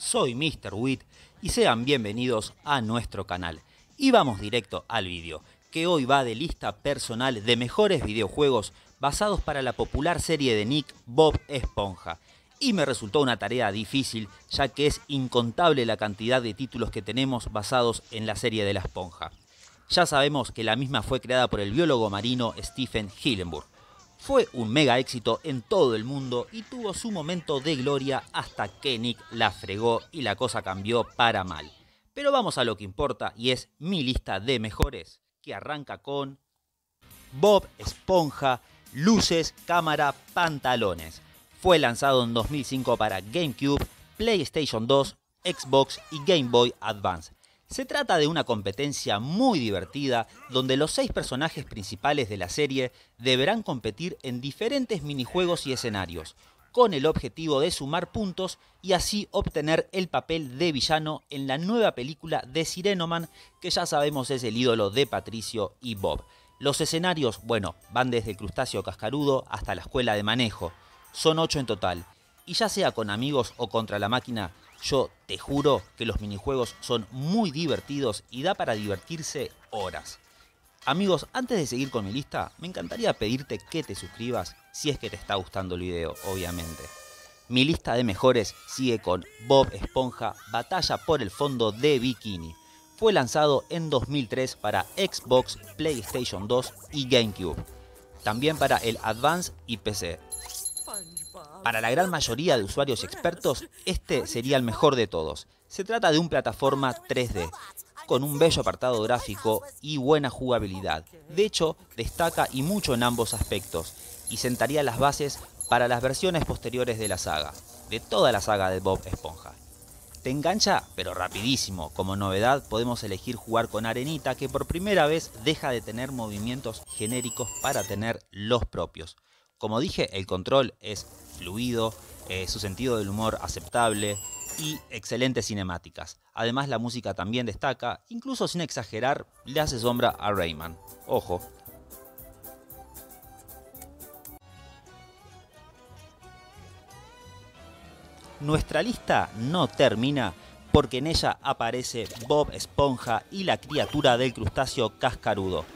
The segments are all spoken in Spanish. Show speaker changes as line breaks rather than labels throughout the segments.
soy Mr. Wit y sean bienvenidos a nuestro canal. Y vamos directo al vídeo, que hoy va de lista personal de mejores videojuegos basados para la popular serie de Nick Bob Esponja. Y me resultó una tarea difícil, ya que es incontable la cantidad de títulos que tenemos basados en la serie de la esponja. Ya sabemos que la misma fue creada por el biólogo marino Stephen Hillenburg. Fue un mega éxito en todo el mundo y tuvo su momento de gloria hasta que Nick la fregó y la cosa cambió para mal. Pero vamos a lo que importa y es mi lista de mejores, que arranca con Bob Esponja, luces, cámara, pantalones. Fue lanzado en 2005 para GameCube, PlayStation 2, Xbox y Game Boy Advance. Se trata de una competencia muy divertida donde los seis personajes principales de la serie deberán competir en diferentes minijuegos y escenarios, con el objetivo de sumar puntos y así obtener el papel de villano en la nueva película de Sirenoman que ya sabemos es el ídolo de Patricio y Bob. Los escenarios, bueno, van desde el crustáceo cascarudo hasta la escuela de manejo. Son ocho en total. Y ya sea con amigos o contra la máquina, yo te juro que los minijuegos son muy divertidos y da para divertirse horas. Amigos, antes de seguir con mi lista, me encantaría pedirte que te suscribas si es que te está gustando el video, obviamente. Mi lista de mejores sigue con Bob Esponja Batalla por el fondo de Bikini. Fue lanzado en 2003 para Xbox, PlayStation 2 y GameCube. También para el Advance y PC. Para la gran mayoría de usuarios expertos, este sería el mejor de todos. Se trata de un plataforma 3D, con un bello apartado gráfico y buena jugabilidad. De hecho, destaca y mucho en ambos aspectos, y sentaría las bases para las versiones posteriores de la saga, de toda la saga de Bob Esponja. Te engancha, pero rapidísimo. Como novedad podemos elegir jugar con Arenita, que por primera vez deja de tener movimientos genéricos para tener los propios. Como dije, el control es fluido, eh, su sentido del humor aceptable y excelentes cinemáticas. Además la música también destaca, incluso sin exagerar, le hace sombra a Rayman. Ojo. Nuestra lista no termina porque en ella aparece Bob Esponja y la criatura del crustáceo cascarudo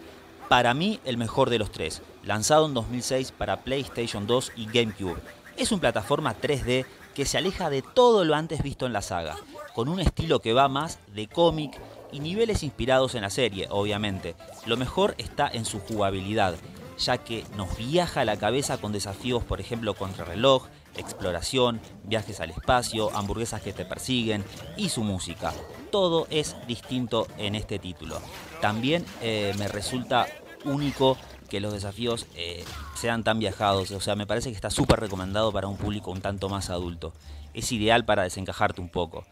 para mí el mejor de los tres, lanzado en 2006 para PlayStation 2 y GameCube. Es una plataforma 3D que se aleja de todo lo antes visto en la saga, con un estilo que va más de cómic y niveles inspirados en la serie, obviamente. Lo mejor está en su jugabilidad, ya que nos viaja a la cabeza con desafíos, por ejemplo, contra reloj, exploración, viajes al espacio, hamburguesas que te persiguen y su música. Todo es distinto en este título. También eh, me resulta único que los desafíos eh, sean tan viajados. O sea, me parece que está súper recomendado para un público un tanto más adulto. Es ideal para desencajarte un poco.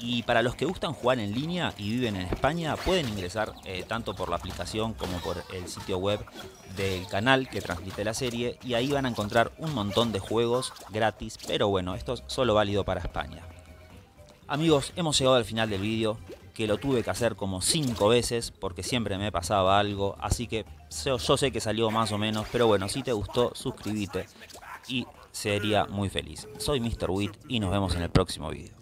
Y para los que gustan jugar en línea y viven en España, pueden ingresar eh, tanto por la aplicación como por el sitio web del canal que transmite la serie y ahí van a encontrar un montón de juegos gratis, pero bueno, esto es solo válido para España. Amigos, hemos llegado al final del vídeo, que lo tuve que hacer como 5 veces porque siempre me pasaba algo, así que yo, sé que salió más o menos, pero bueno, si te gustó, suscríbete y sería muy feliz. Soy Mr. Wit y nos vemos en el próximo vídeo.